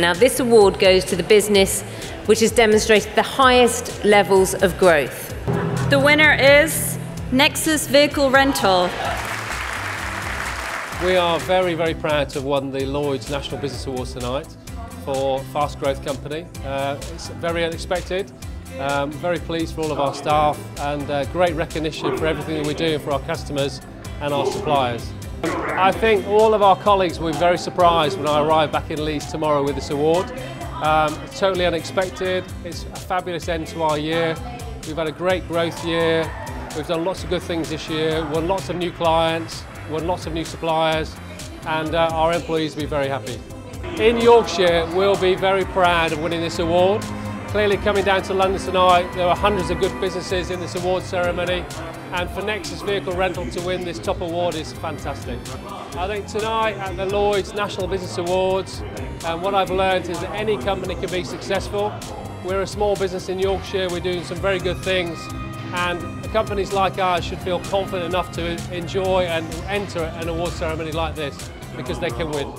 Now, this award goes to the business which has demonstrated the highest levels of growth. The winner is Nexus Vehicle Rental. We are very, very proud to have won the Lloyds National Business Awards tonight for Fast Growth Company. Uh, it's very unexpected. Um, very pleased for all of our staff and uh, great recognition for everything that we're doing for our customers and our suppliers. I think all of our colleagues will be very surprised when I arrive back in Leeds tomorrow with this award. Um, totally unexpected, it's a fabulous end to our year. We've had a great growth year, we've done lots of good things this year, won lots of new clients, won lots of new suppliers and uh, our employees will be very happy. In Yorkshire we'll be very proud of winning this award. Clearly coming down to London tonight, there are hundreds of good businesses in this award ceremony and for Nexus Vehicle Rental to win this top award is fantastic. I think tonight at the Lloyds National Business Awards, and what I've learned is that any company can be successful. We're a small business in Yorkshire, we're doing some very good things and companies like ours should feel confident enough to enjoy and enter an award ceremony like this because they can win.